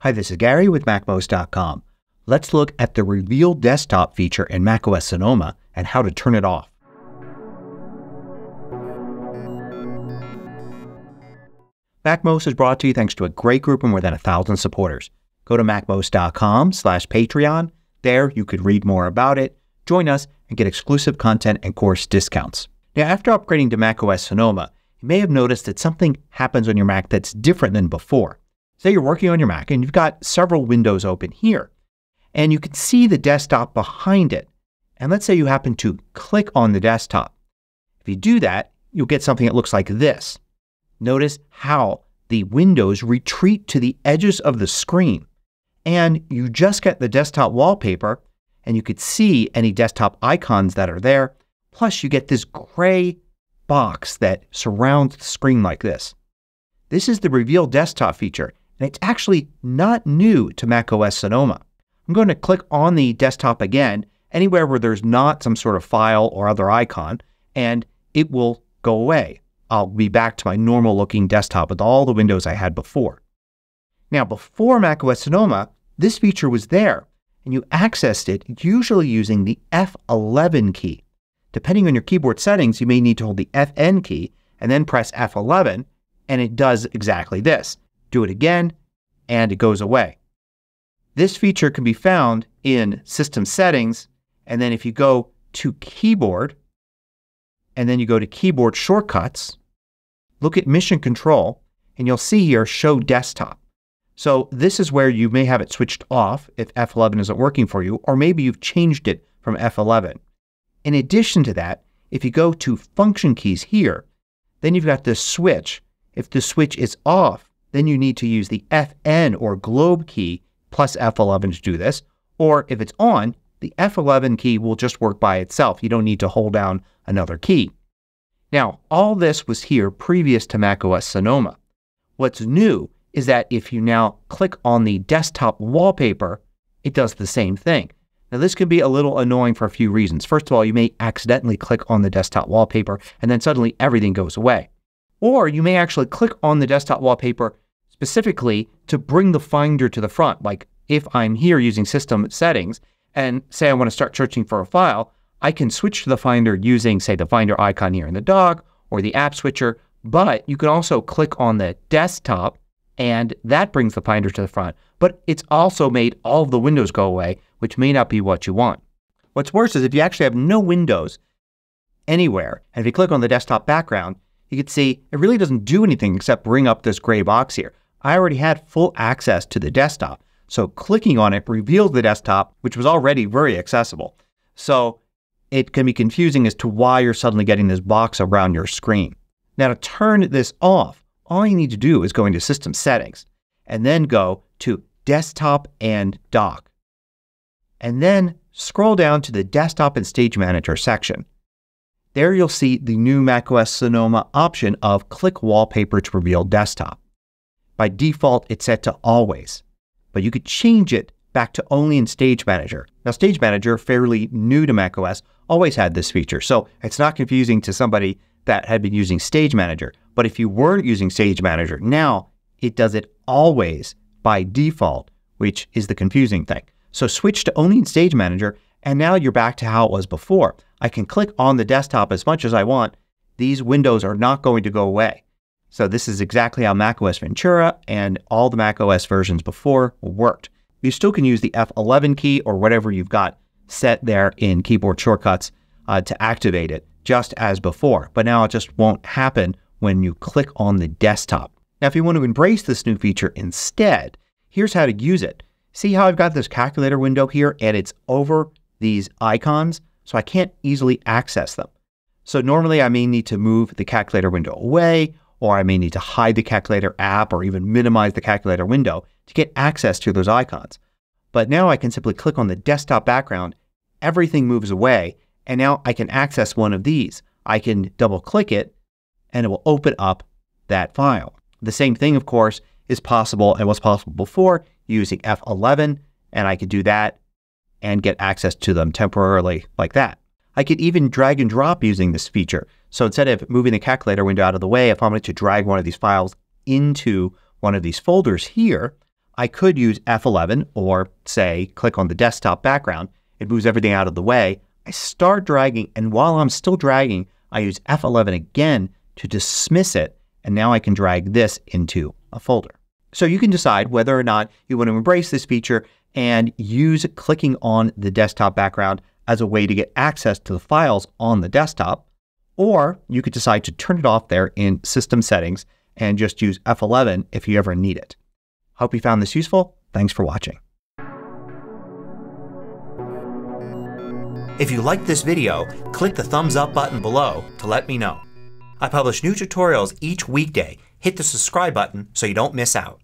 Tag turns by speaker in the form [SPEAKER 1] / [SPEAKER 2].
[SPEAKER 1] Hi, this is Gary with MacMost.com. Let's look at the Reveal Desktop feature in macOS Sonoma and how to turn it off. MacMost is brought to you thanks to a great group of more than a thousand supporters. Go to MacMost.com slash Patreon. There you could read more about it, join us, and get exclusive content and course discounts. Now, after upgrading to macOS Sonoma, you may have noticed that something happens on your Mac that's different than before. Say you're working on your Mac and you've got several windows open here. And you can see the desktop behind it. And let's say you happen to click on the desktop. If you do that, you'll get something that looks like this. Notice how the windows retreat to the edges of the screen. And you just get the desktop wallpaper and you could see any desktop icons that are there. Plus you get this gray box that surrounds the screen like this. This is the Reveal Desktop feature and it's actually not new to macOS Sonoma. I'm going to click on the desktop again anywhere where there's not some sort of file or other icon and it will go away. I'll be back to my normal looking desktop with all the windows I had before. Now before macOS Sonoma, this feature was there and you accessed it usually using the F11 key. Depending on your keyboard settings, you may need to hold the Fn key and then press F11 and it does exactly this. Do it again and it goes away. This feature can be found in System Settings and then if you go to Keyboard and then you go to Keyboard Shortcuts, look at Mission Control and you'll see here Show Desktop. So this is where you may have it switched off if F11 isn't working for you or maybe you've changed it from F11. In addition to that, if you go to Function Keys here, then you've got this switch. If the switch is off, then you need to use the Fn or globe key plus F11 to do this. Or if it's on, the F11 key will just work by itself. You don't need to hold down another key. Now, all this was here previous to macOS Sonoma. What's new is that if you now click on the desktop wallpaper, it does the same thing. Now this can be a little annoying for a few reasons. First of all, you may accidentally click on the desktop wallpaper and then suddenly everything goes away. Or you may actually click on the desktop wallpaper specifically to bring the Finder to the front. Like if I'm here using system settings and say I want to start searching for a file, I can switch to the Finder using say the Finder icon here in the dock or the app switcher. But you can also click on the desktop and that brings the Finder to the front. But it's also made all of the windows go away which may not be what you want. What's worse is if you actually have no windows anywhere and if you click on the desktop background you can see it really doesn't do anything except bring up this gray box here. I already had full access to the desktop. So clicking on it reveals the desktop which was already very accessible. So it can be confusing as to why you're suddenly getting this box around your screen. Now to turn this off, all you need to do is go into System Settings and then go to Desktop and Dock. And then scroll down to the Desktop and Stage Manager section. There you'll see the new macOS Sonoma option of Click Wallpaper to reveal desktop. By default it's set to Always, but you could change it back to only in Stage Manager. Now Stage Manager, fairly new to macOS, always had this feature, so it's not confusing to somebody that had been using Stage Manager. But if you weren't using Stage Manager, now it does it always by default, which is the confusing thing. So switch to only in Stage Manager and now you're back to how it was before. I can click on the desktop as much as I want. These windows are not going to go away. So this is exactly how macOS Ventura and all the macOS versions before worked. You still can use the F11 key or whatever you've got set there in keyboard shortcuts uh, to activate it just as before. But now it just won't happen when you click on the desktop. Now if you want to embrace this new feature instead, here's how to use it. See how I've got this calculator window here and it's over these icons? so I can't easily access them. So normally I may need to move the calculator window away or I may need to hide the calculator app or even minimize the calculator window to get access to those icons. But now I can simply click on the desktop background, everything moves away, and now I can access one of these. I can double click it and it will open up that file. The same thing of course is possible and was possible before using F11 and I could do that and get access to them temporarily like that. I could even drag and drop using this feature. So instead of moving the calculator window out of the way, if I wanted to drag one of these files into one of these folders here, I could use F11 or say click on the desktop background. It moves everything out of the way. I start dragging and while I'm still dragging I use F11 again to dismiss it and now I can drag this into a folder. So you can decide whether or not you want to embrace this feature and use clicking on the desktop background as a way to get access to the files on the desktop. Or you could decide to turn it off there in System Settings and just use F11 if you ever need it. Hope you found this useful. Thanks for watching. If you liked this video, click the thumbs up button below to let me know. I publish new tutorials each weekday. Hit the subscribe button so you don't miss out.